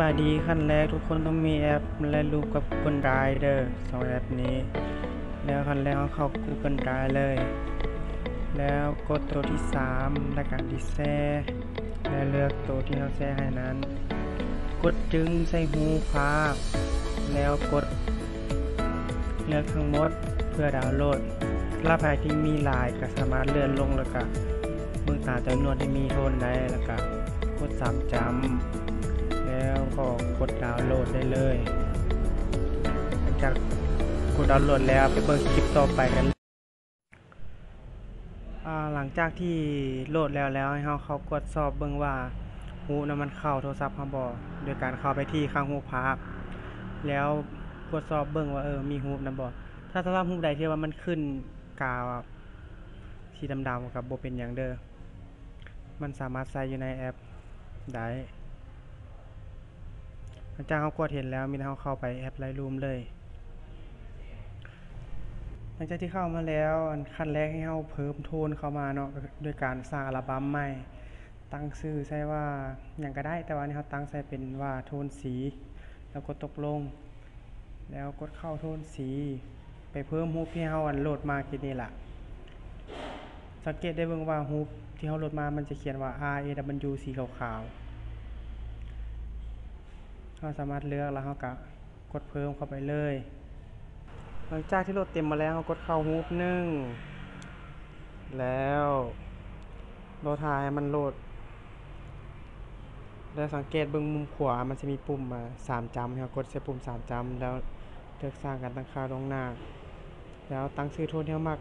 บายดีขั้นแรกทุกคนต้องมีแอปและรูปกับ Google Drive เด้อสองแอปนี้ แล้วขั้นแรกเราเข้า Google Drive เลย แล้วกดตัวที่ 3 และการที่แช่และเลือกตัวที่เราแช่ให้นั้น กดจึงใส่หูภาพ แล้วกด เลือกทั้งหมดเพื่อดาวน์โหลดรับใครที่มีลายก็สามารถเลื่อนลงแล้วก็เบิ่งตาจำนวนที่มีโทนได้แล้วก็กดสามจำ ดดาวน์โหลดได้เลยหลังจากกดดาวน์โหลดแล้วไปเบิ่งคลิปต่อไปกันหลังจากที่โหลดแล้วแล้วให้เราเขากดสอบเบิ่งว่าหูนั้นมันเข้าโทรศัพท์เฮาบ่โดยการเข้าไปที่ข้างหูภาพ แล้วกดสอบเบิ่งว่าเออมีฮูปนํบ่ถ้าสำหรับฮูใดที่ว่ามันขึ้นกาวสีดำๆกับโบเป็นหยังเด้อมันสามารถใส่อยู่ในแอปได้ หลังจากเรากดเห็นแล้วมีแต่เราเข้าไปแอป Lightroom เลย หลังจากที่เข้ามาแล้วอันขั้นแรกให้เราเพิ่มโทนเข้ามาเนาะด้วยการสร้างอัลบั้มใหม่ ตั้งชื่อใส่ว่าหยังก็ได้แต่ว่านี่เราตั้งใส่เป็นว่าโทนสี แล้วกดตกลง แล้วกดเข้าโทนสี ไปเพิ่มรูปที่เฮาอันโหลดมาคิดนี่ละสังเกตได้เบิ่งว่ารูปที่เฮาโหลดมามันจะเขียนว่า R A W สีขาวๆ เราสามารถเลือกแล้วเฮาก็กดเพิ่มเข้าไปเลย หลังจากที่โหลดเต็มมาแล้วเฮากดเข้ารูปหนึ่งแล้วรอถ่ายมันโหลดแล้วสังเกตเบิ่งมุมขวา มันจะมีปุ่มมา3จำให้เรากดใส่ปุ่ม3จำแล้วเลือกสร้างการตั้งค่าลงหน้า แล้วตั้งชื่อโทนที่เรามัก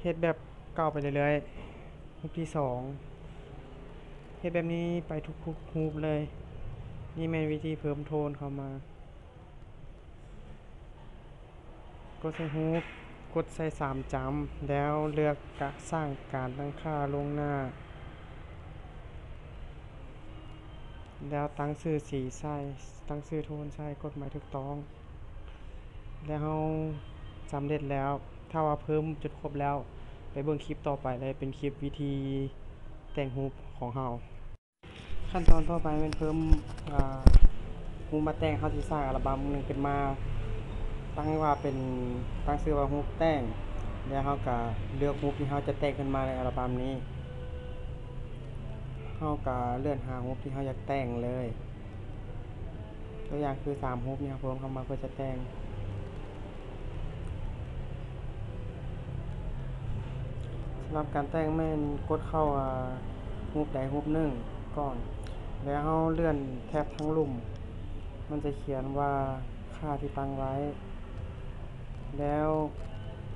เฮ็ดแบบเก่าไปเรื่อยๆรูปที่2เฮ็ดแบบนี้ไปทุกๆรูปเลย นี่แม่นวิธีเพิ่มโทนเข้ามา กดใส่รูปกดใส่3จำแล้วเลือกกะสร้างการตั้งค่าลงหน้า แล้วตั้งชื่อสีใส่ตั้งชื่อโทนใส่กฎหมายถูกต้อง แล้วสำเร็จแล้ว ถ้าว่าเพิ่มจุดครบแล้ว ไปเบิ่งคลิปต่อไปเลยเป็นคลิปวิธีแต่งรูปของเรา ขั้นตอนต่อไปเป็นเพิ่มอ่ารูมาแต่งเฮาสิสร้างอัลบั้มหนึงขึ้นมา ตั้งว่าเป็นตั้งชื่อว่ารูปแต่งแล้วเราก็เลือกรูปที่เราจะแต่งขึ้นมาในอัลบั้มนี้เฮาก็เลื่อนหารูปที่เฮาอยากแต่งเลย ตัวอย่างคือ3รูปนี่ครับผมเข้ามาเพื่อจะแต่งสำหรับการแต่งแม่นกดเข้าอ่ารูใดรูหนึ่งก่อน แล้วเลื่อนแทบทั้งลุ่ม มันจะเขียนว่าค่าที่ตั้งไว้ แล้ว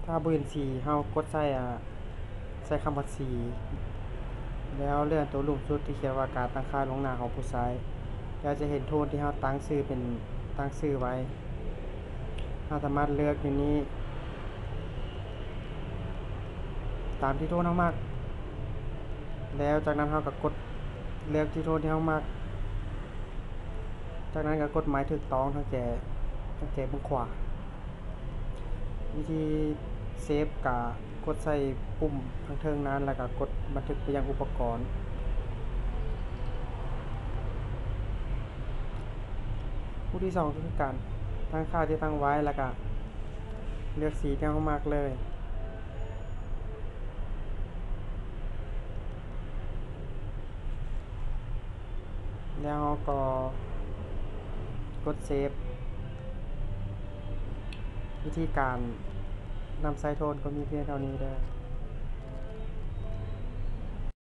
ถ้าบ่เห็นสีเฮากดใส่อ่าใส่คำว่าสีแล้วเลื่อนตัวลุ่มสุดที่เขียนว่าการตั้งค่าลงหน้าของผู้ใช้แล้วจะเห็นโทนที่เราตั้งชื่อเป็นตั้งชื่อไว้เราสามารถเลือกอยู่นี้ ตามที่โทนเรามักแล้วจากนั้นเราก็กด เลือกที่โทนที่เรามักจากนั้นก็กดหมายถูกต้องทั้งแก่ทั้งแก่เบื้องขวาวิธีเซฟก็กดใส่ปุ่มทางเทิงนั้น แล้วก็กดบันทึกไปยังอุปกรณ์ผู้ที่สองก็คือการตั้งค่าที่ตั้งไว้แล้วก็เลือกสีที่เรามักเลย แล้วก็กดเซฟ วิธีการนำไซโทนก็มีเพียงเท่านี้เด้อ